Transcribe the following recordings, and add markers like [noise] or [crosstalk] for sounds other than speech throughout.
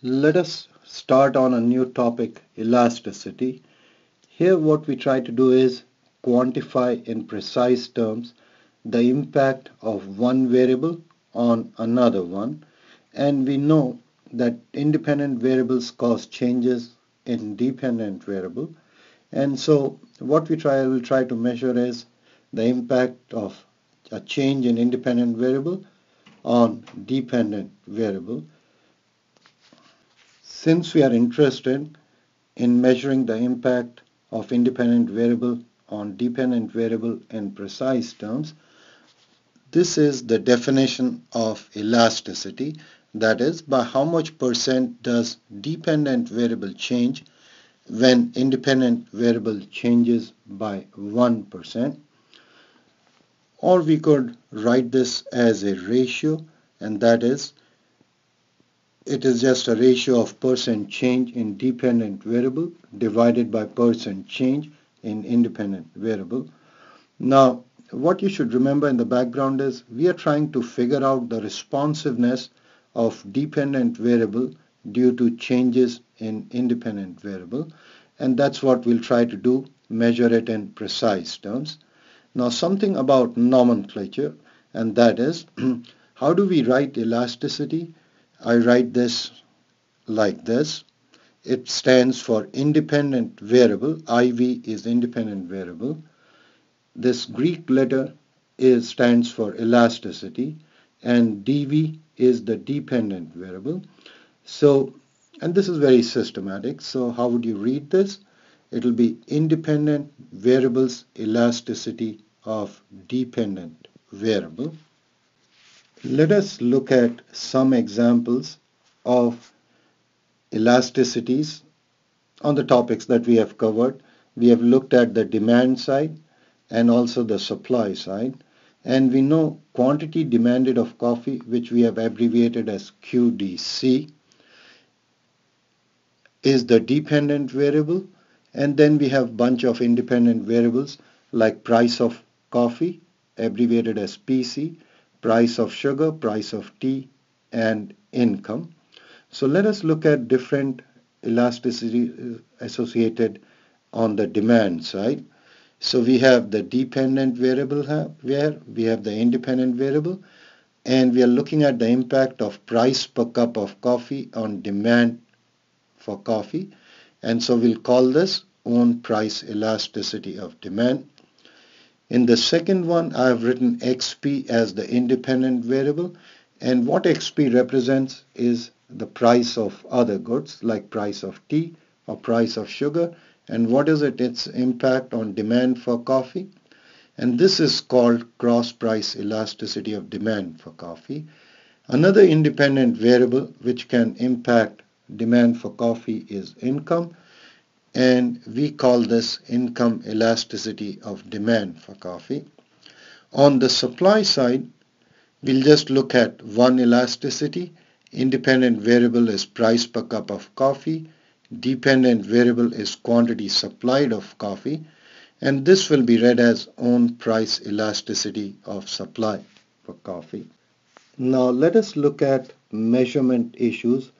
Let us start on a new topic, elasticity. Here what we try to do is quantify in precise terms the impact of one variable on another one. And we know that independent variables cause changes in dependent variable. And so what we try will try to measure is the impact of a change in independent variable on dependent variable since we are interested in measuring the impact of independent variable on dependent variable in precise terms, this is the definition of elasticity, that is, by how much percent does dependent variable change when independent variable changes by 1%. Or we could write this as a ratio, and that is it is just a ratio of percent change in dependent variable divided by percent change in independent variable. Now, what you should remember in the background is we are trying to figure out the responsiveness of dependent variable due to changes in independent variable and that's what we'll try to do, measure it in precise terms. Now something about nomenclature and that is [clears throat] how do we write elasticity I write this like this. It stands for independent variable. IV is independent variable. This Greek letter is stands for elasticity and dV is the dependent variable. So, and this is very systematic. So how would you read this? It will be independent variables elasticity of dependent variable. Let us look at some examples of elasticities on the topics that we have covered. We have looked at the demand side and also the supply side. And we know quantity demanded of coffee, which we have abbreviated as QDC, is the dependent variable. And then we have bunch of independent variables like price of coffee, abbreviated as PC, price of sugar, price of tea, and income. So let us look at different elasticity uh, associated on the demand side. So we have the dependent variable where we have the independent variable and we are looking at the impact of price per cup of coffee on demand for coffee and so we'll call this own price elasticity of demand in the second one, I have written xp as the independent variable. And what xp represents is the price of other goods like price of tea or price of sugar. And what is it? Its impact on demand for coffee. And this is called cross price elasticity of demand for coffee. Another independent variable which can impact demand for coffee is income and we call this income elasticity of demand for coffee. On the supply side, we'll just look at one elasticity. Independent variable is price per cup of coffee. Dependent variable is quantity supplied of coffee. And this will be read as own price elasticity of supply for coffee. Now let us look at measurement issues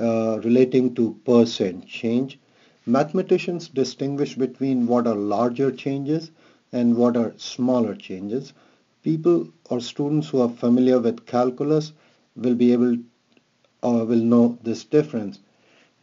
uh, relating to percent change. Mathematicians distinguish between what are larger changes and what are smaller changes. People or students who are familiar with calculus will be able or will know this difference.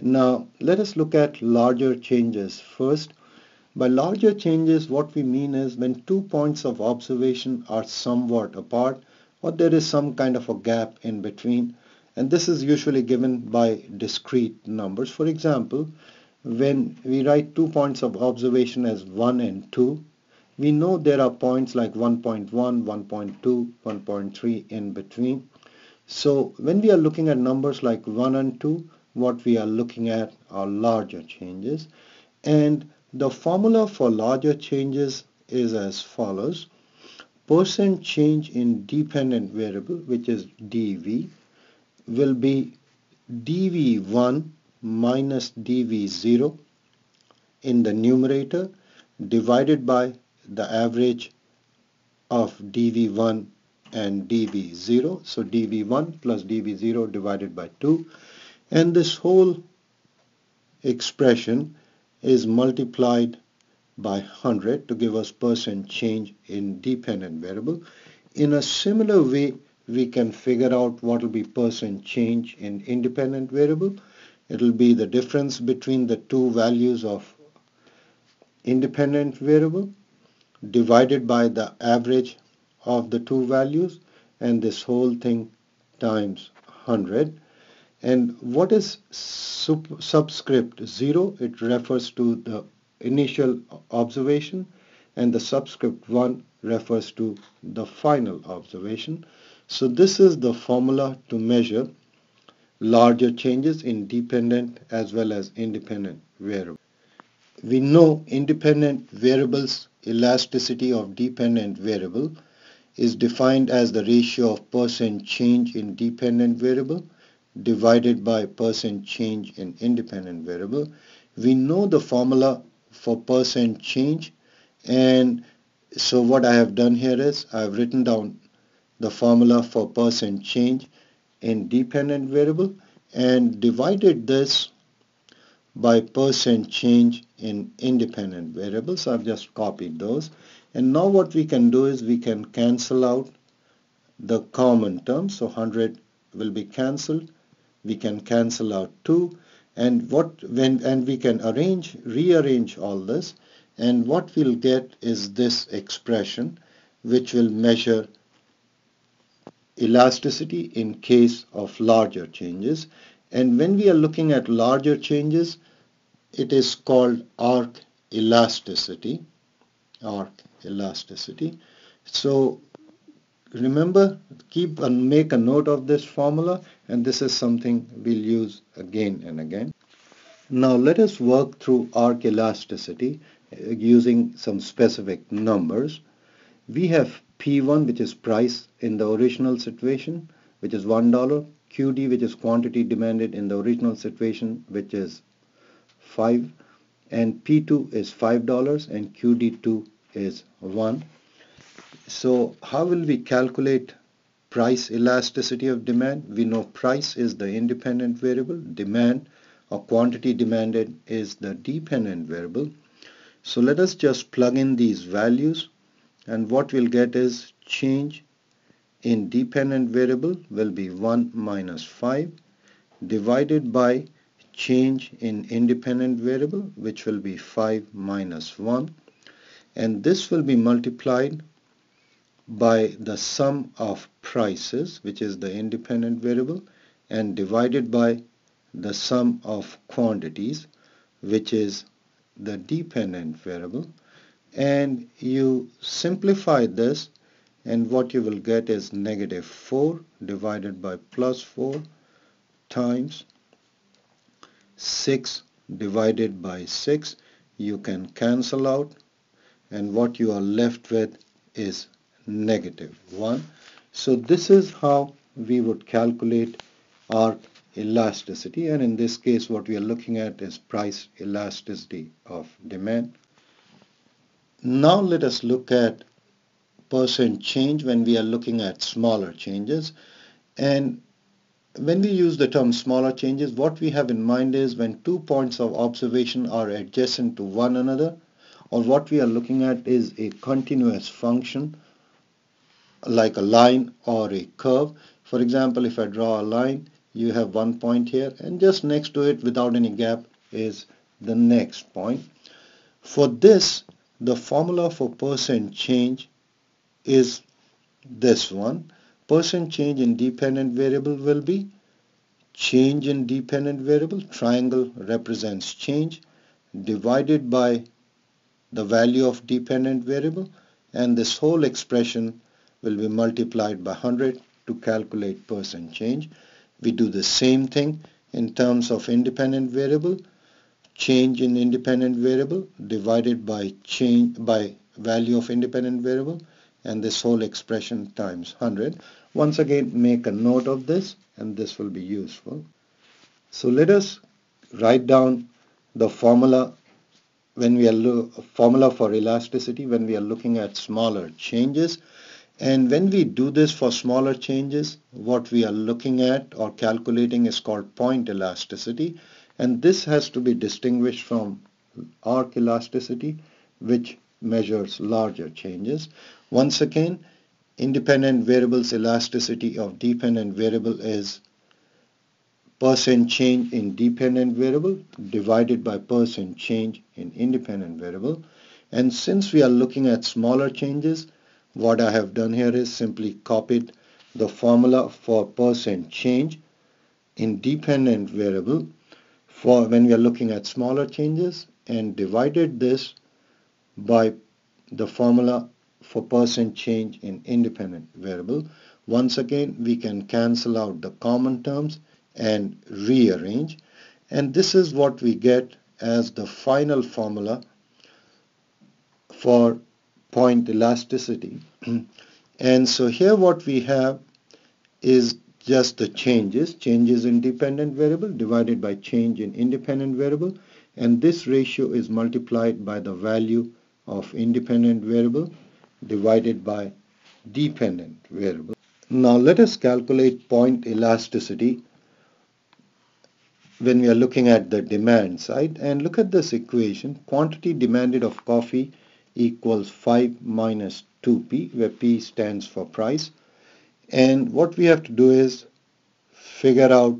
Now let us look at larger changes first. By larger changes what we mean is when two points of observation are somewhat apart or there is some kind of a gap in between and this is usually given by discrete numbers. For example, when we write two points of observation as 1 and 2, we know there are points like 1.1, 1.2, 1.3 in between. So when we are looking at numbers like 1 and 2, what we are looking at are larger changes. And the formula for larger changes is as follows. Percent change in dependent variable, which is dv, will be dv1 minus dv0 in the numerator divided by the average of dv1 and dv0 so dv1 plus dv0 divided by 2 and this whole expression is multiplied by 100 to give us percent change in dependent variable. In a similar way, we can figure out what will be percent change in independent variable. It will be the difference between the two values of independent variable divided by the average of the two values and this whole thing times 100 and what is subscript 0 it refers to the initial observation and the subscript 1 refers to the final observation. So this is the formula to measure larger changes in dependent as well as independent variables we know independent variables elasticity of dependent variable is defined as the ratio of percent change in dependent variable divided by percent change in independent variable. We know the formula for percent change and so what I have done here is I have written down the formula for percent change in dependent variable and divided this by percent change in independent variables. I've just copied those. And now what we can do is we can cancel out the common terms. So 100 will be cancelled. We can cancel out 2 and what when and we can arrange rearrange all this and what we'll get is this expression which will measure elasticity in case of larger changes. And when we are looking at larger changes it is called arc elasticity arc elasticity. So remember keep and make a note of this formula and this is something we'll use again and again. Now let us work through arc elasticity uh, using some specific numbers. We have P1 which is price in the original situation which is one dollar QD which is quantity demanded in the original situation which is 5 and P2 is $5 and QD2 is 1. So how will we calculate price elasticity of demand? We know price is the independent variable, demand or quantity demanded is the dependent variable. So let us just plug in these values and what we'll get is change in dependent variable will be 1 minus 5 divided by change in independent variable which will be 5 minus 1 and this will be multiplied by the sum of prices which is the independent variable and divided by the sum of quantities which is the dependent variable and you simplify this and what you will get is negative 4 divided by plus 4 times 6 divided by 6 you can cancel out and what you are left with is negative 1 so this is how we would calculate arc elasticity. And in this case what we are looking at is price elasticity of demand now let us look at percent change when we are looking at smaller changes and when we use the term smaller changes, what we have in mind is when two points of observation are adjacent to one another, or what we are looking at is a continuous function like a line or a curve. For example, if I draw a line, you have one point here, and just next to it without any gap is the next point. For this, the formula for percent change is this one. Percent change in dependent variable will be change in dependent variable. Triangle represents change divided by the value of dependent variable. And this whole expression will be multiplied by 100 to calculate percent change. We do the same thing in terms of independent variable change in independent variable divided by change by value of independent variable and this whole expression times 100. Once again make a note of this and this will be useful. So let us write down the formula when we are formula for elasticity when we are looking at smaller changes And when we do this for smaller changes, what we are looking at or calculating is called point elasticity. And this has to be distinguished from arc elasticity, which measures larger changes. Once again, independent variables elasticity of dependent variable is percent change in dependent variable divided by percent change in independent variable. And since we are looking at smaller changes, what I have done here is simply copied the formula for percent change in dependent variable for when we are looking at smaller changes and divided this by the formula for percent change in independent variable. Once again, we can cancel out the common terms and rearrange. And this is what we get as the final formula for point elasticity. [clears throat] and so here what we have is just the changes, changes in dependent variable divided by change in independent variable. And this ratio is multiplied by the value of independent variable divided by dependent variable. Now let us calculate point elasticity when we are looking at the demand side and look at this equation quantity demanded of coffee equals 5 minus 2p where p stands for price and what we have to do is figure out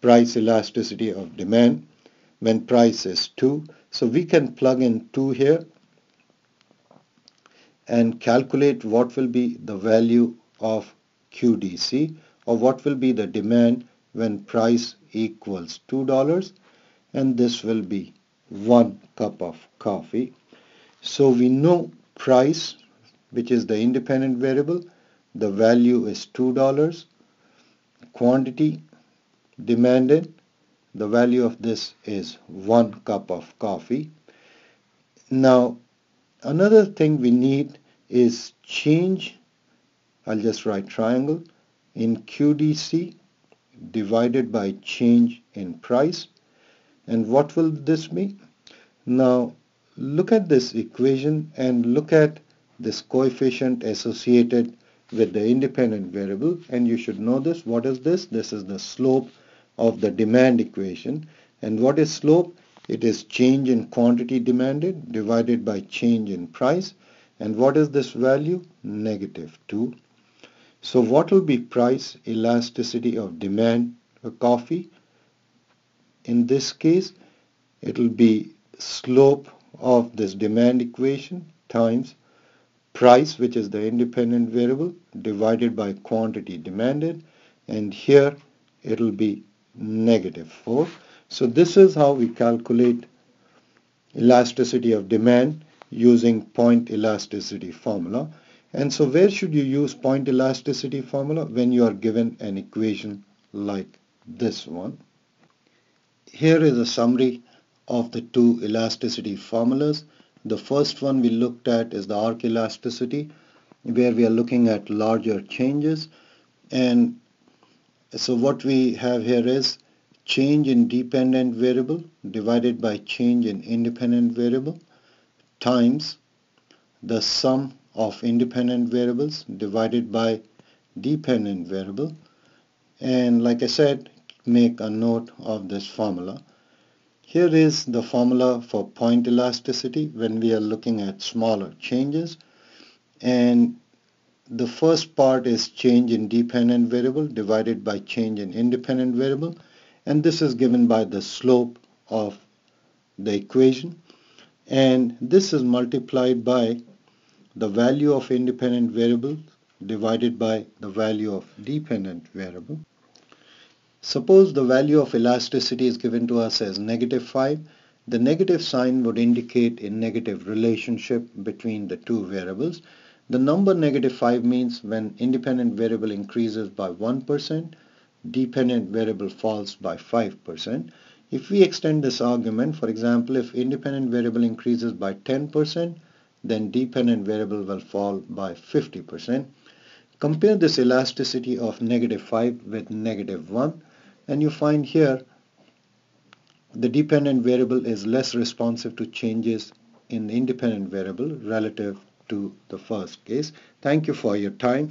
price elasticity of demand when price is 2 so we can plug in 2 here and calculate what will be the value of QDC or what will be the demand when price equals $2 and this will be one cup of coffee. So we know price which is the independent variable the value is $2 quantity demanded the value of this is one cup of coffee now Another thing we need is change, I'll just write triangle, in QDC divided by change in price. And what will this be? Now look at this equation and look at this coefficient associated with the independent variable and you should know this. What is this? This is the slope of the demand equation. And what is slope? It is change in quantity demanded divided by change in price. And what is this value? Negative 2. So what will be price elasticity of demand for coffee? In this case, it will be slope of this demand equation times price, which is the independent variable, divided by quantity demanded. And here it will be negative 4. So this is how we calculate elasticity of demand using point elasticity formula. And so where should you use point elasticity formula? When you are given an equation like this one. Here is a summary of the two elasticity formulas. The first one we looked at is the arc elasticity where we are looking at larger changes and so what we have here is change in dependent variable divided by change in independent variable times the sum of independent variables divided by dependent variable and like I said make a note of this formula. Here is the formula for point elasticity when we are looking at smaller changes. And the first part is change in dependent variable divided by change in independent variable. And this is given by the slope of the equation. And this is multiplied by the value of independent variable divided by the value of dependent variable. Suppose the value of elasticity is given to us as negative 5. The negative sign would indicate a negative relationship between the two variables. The number negative 5 means when independent variable increases by 1%, dependent variable falls by 5%. If we extend this argument, for example, if independent variable increases by 10%, then dependent variable will fall by 50%. Compare this elasticity of negative 5 with negative 1 and you find here the dependent variable is less responsive to changes in the independent variable relative to the first case. Thank you for your time.